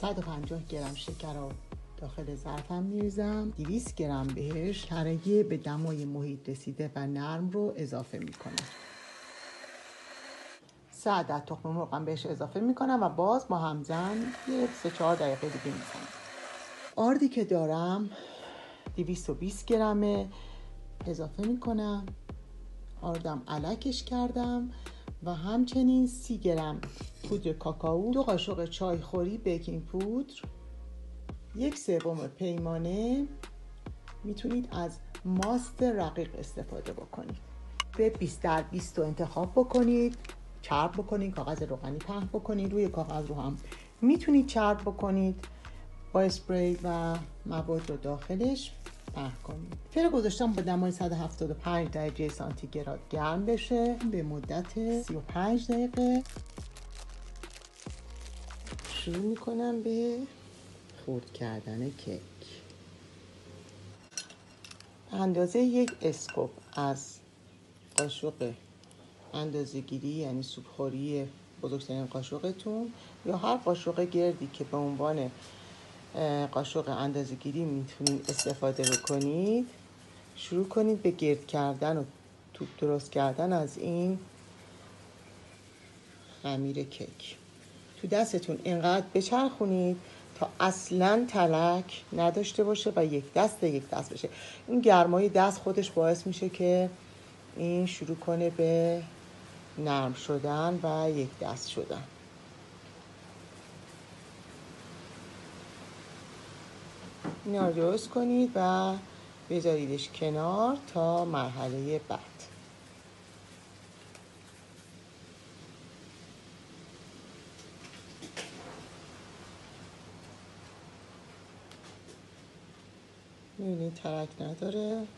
150 گرم شکر رو داخل ظرفم میریزم. 200 گرم بهش ترگی به دمای محیط رسیده و نرم رو اضافه می‌کنم. سه عدد تخم مرغم بهش اضافه می‌کنم و باز با همزن یه سه چهار دقیقه دیگه می‌زنم آردی که دارم 220 گرمه. اضافه می‌کنم. آردم علکش کردم و همچنین سی گرم پودر کاکائو دو قاشق چای خوری بیکینگ پودر یک سوم پیمانه. می‌تونید از ماست رقیق استفاده بکنید. به 20 در 20 رو انتخاب بکنید چرب بکنید کاغذ روغنی پهن بکنید روی کاغذ رو هم می‌تونید چرب بکنید. با اسپری و مواد رو داخلش پهن کنید. فعلا گذاشتم با دمای 175 درجه سانتیگراد گرم بشه. به مدت 35 دقیقه. شروع می‌کنم به خورد کردن کیک. اندازه یک اسکوپ از قاشق اندازه گیری یعنی سوپخوری بزرگترین قاشقتون یا هر قاشق گردی که به عنوان قاشق اندازه گیری می‌تونید استفاده بکنید شروع کنید به گرد کردن و توپ درست کردن از این خمیر کیک. تو دستتون اینقدر بچرخونید تا اصلا تلک نداشته باشه و یک دست یک دست بشه. این گرمای دست خودش باعث میشه که این شروع کنه به نرم شدن و یک دست شدن. اینا کنید و بذاریدش کنار تا مرحله بعد. می‌بینید ترک نداره؟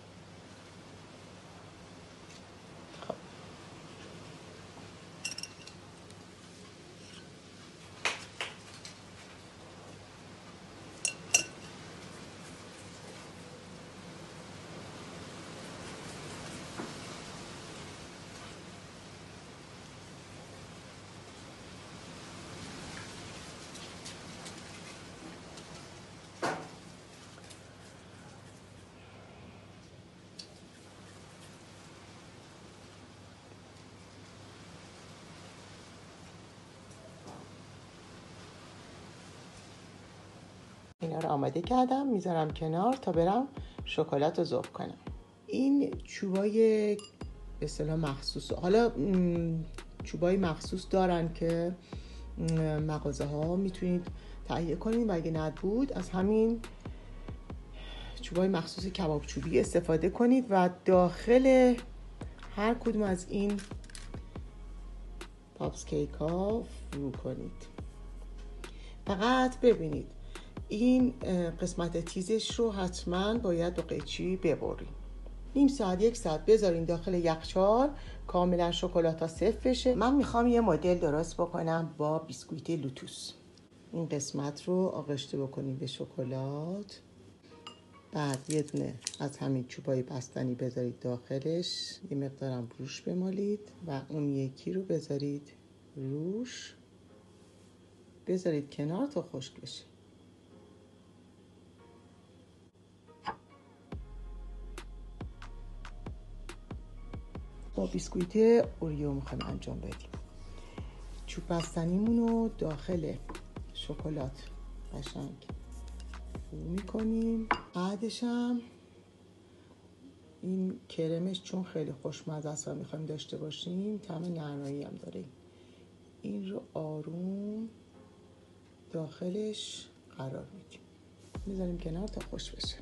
اینا رو آماده کردم می‌ذارم کنار تا برم شکلات رو ذوب کنم. این چوبای به اصطلاح مخصوص حالا چوبای مخصوص دارن که مغازه ها می‌تونید تهیه کنید و اگه نبود از همین چوبای مخصوص کباب چوبی استفاده کنید و داخل هر کدوم از این پاپس کیک ها فرو کنید. فقط ببینید این قسمت تیزش رو حتما باید با قیچی ببریم. نیم ساعت یک ساعت بذارین داخل یخچال. کاملا شکلات ها صفر بشه. من می‌خوام یه مدل درست بکنم با بیسکویت لوتوس. این قسمت رو آغشته بکنیم به شکلات. بعد یه دونه از همین چوبای بستنی بذارید داخلش. یه مقدارم روش بمالید و اون یکی رو بذارید روش. بذارید کنار تا خشک بشه. بیسکویت اوریو می‌خوایم انجام بدیم. چوب بستنیمون رو داخل شکلات قشنگ فرو می‌کنیم. بعدش هم این کرمش چون خیلی خوشمزه است و می‌خوایم داشته باشیم طعم نعنایی هم داره این رو آروم داخلش قرار میدیم. می‌ذاریم کنار تا خوش بشه.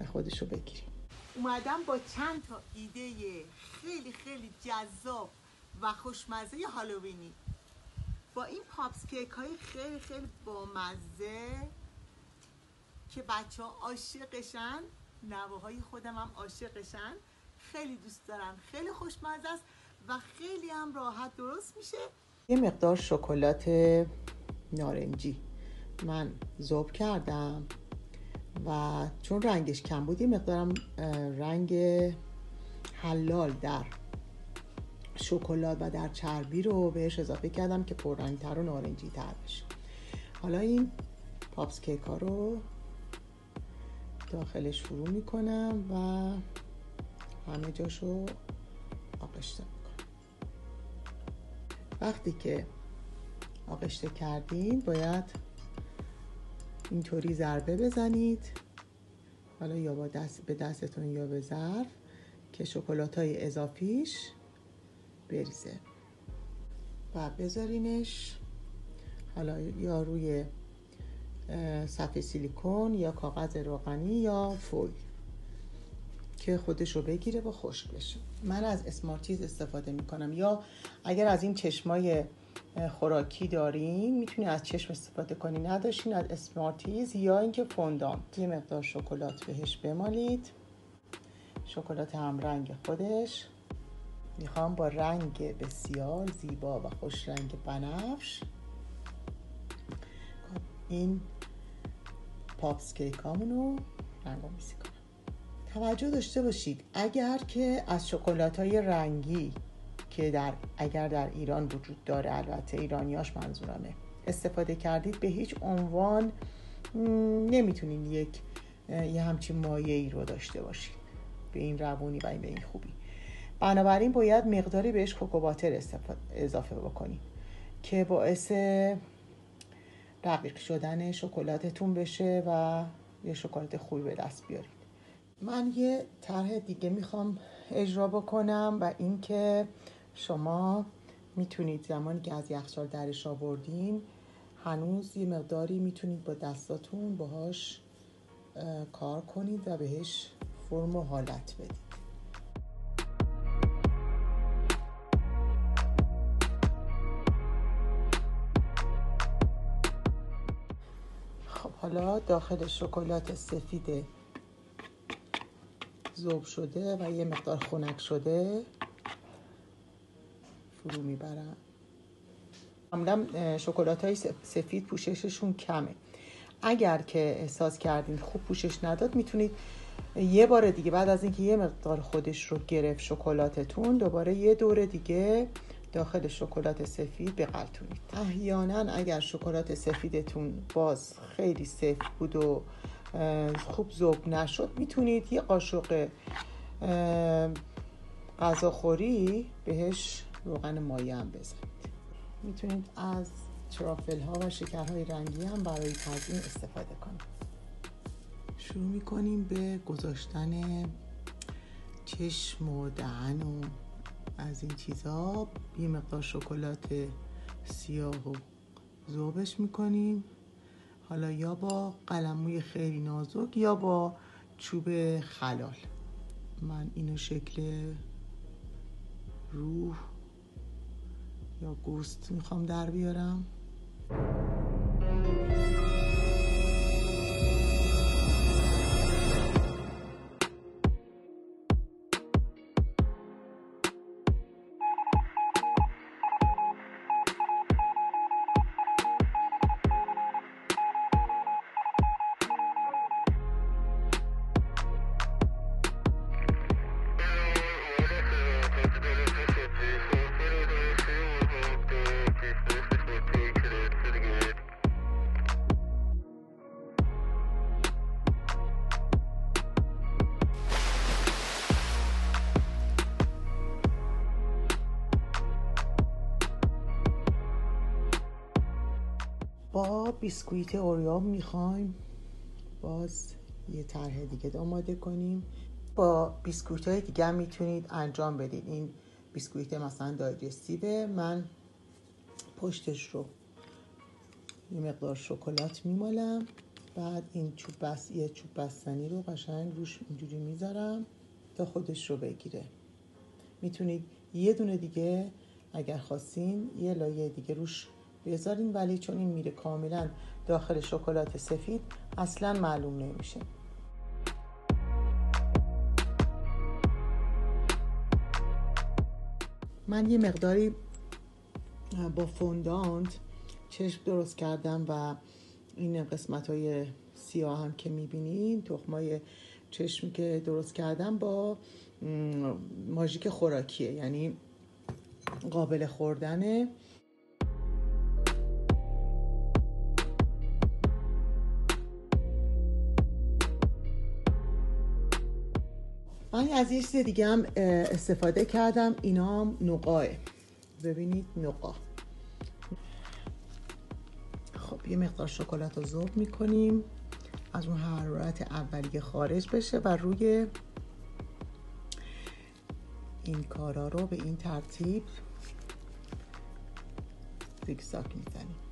و خودش رو بگیریم. اومدم با چند تا ایده خیلی خیلی جذاب و خوشمزه هالووینی. با این پاپس کیک های خیلی خیلی بامزه که بچه ها عاشقشن نواهای خودم هم عاشقشن خیلی دوست دارم خیلی خوشمزه است و خیلی هم راحت درست میشه. یه مقدار شکلات نارنجی من ذوب کردم. و چون رنگش کم بود یه مقدارم رنگ حلال در شکلات و در چربی رو بهش اضافه کردم که پررنگتر و نارنجی تر بشه. حالا این پاپس کیک ها رو داخلش فرو می‌کنم و همه جاشو آقشته می‌کنم. وقتی که آقشته کردین باید اینطوری ضربه بزنید. حالا یا با دست به دستتون یا به ظرف که شکلات های اضافیش بریزه. و بذارینش. حالا یا روی صفحه سیلیکون یا کاغذ روغنی یا فوی که خودش رو بگیره و خشک بشه. من از اسمارتیز استفاده می‌کنم. یا اگر از این چشمای خوراکی دارین می‌تونی از چشم استفاده کنی. نداشتین از اسمارتیز یا اینکه فوندانت. یه مقدار شکلات بهش بمالید. شکلات هم رنگ خودش. می‌خوام با رنگ بسیار زیبا و خوش رنگ بنفش. این پاپس کیک رو رنگامیزی کنم توجه داشته باشید اگر که از شکلات های رنگی که در اگر در ایران وجود داره البته ایرانیاش منظورمه. استفاده کردید به هیچ عنوان نمی‌تونین یک یه همچین مایه ای رو داشته باشید به این روونی و به این خوبی. بنابراین باید مقداری بهش کوکوباتر اضافه بکنید که باعث رقیق شدن شکلاتتون بشه و یه شکلات خوبی به دست بیارید. من یه طرح دیگه می‌خوام اجرا بکنم و اینکه شما می‌تونید زمانی که از یخچال درش آوردین هنوز یه مقداری می‌تونید با دستاتون باهاش کار کنید و بهش فرم و حالت بدید. خب حالا داخل شکلات سفید ذوب شده و یه مقدار خنک شده. فرو می‌برم معمولا شکلات های سفید پوشششون کمه. اگر که احساس کردین خوب پوشش نداد می‌تونید یه بار دیگه بعد از اینکه یه مقدار خودش رو گرفت شکلاتتون دوباره یه دور دیگه داخل شکلات سفید بقلتونید احیانا اگر شکلات سفیدتون باز خیلی سفت بود و خوب ذوب نشد می‌تونید یه قاشق غذاخوری بهش روغن مایه هم بزنید. می‌تونید از ترافل ها و شکرهای رنگی هم برای تزیین استفاده کنید. شروع می‌کنیم به گذاشتن چشم و دهن و از این چیزها یه مقدار شکلات سیاه و ذوبش می‌کنیم. حالا یا با قلموی خیلی نازک یا با چوب خلال. من اینو شکل روح یا گوست می‌خوام در بیارم؟ با بیسکویت اوریو می‌خوایم. باز یه طرح دیگه آماده کنیم. با بیسکویت های دیگه می‌تونید انجام بدید. این بیسکویت مثلا digestive ه. من پشتش رو یه مقدار شکلات میمالم. بعد این چوب بس یه چوب بستنی رو قشنگ روش اینجوری می‌ذارم تا خودش رو بگیره. می‌تونید یه دونه دیگه اگر خواستین یه لایه دیگه روش بذارین ولی چون این میره کاملا داخل شکلات سفید اصلا معلوم نمیشه. من یه مقداری با فوندانت چشم درست کردم و این قسمت های سیاه هم که می‌بینین تخمای چشم که درست کردم با ماژیک خوراکیه یعنی قابل خوردنه. من از یه چیز دیگه هم استفاده کردم. اینا هم نقاه ببینید نقا خب یه مقدار شکلات رو ذوب می‌کنیم. از اون حرارت اولیه خارج بشه و روی این کارا رو به این ترتیب زیگزاگ می‌زنیم.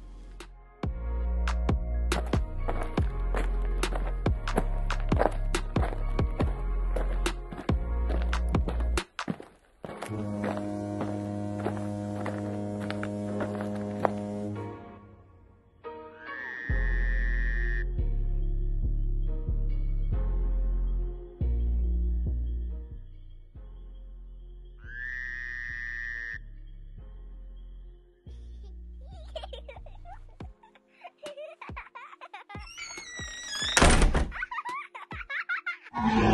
Yeah.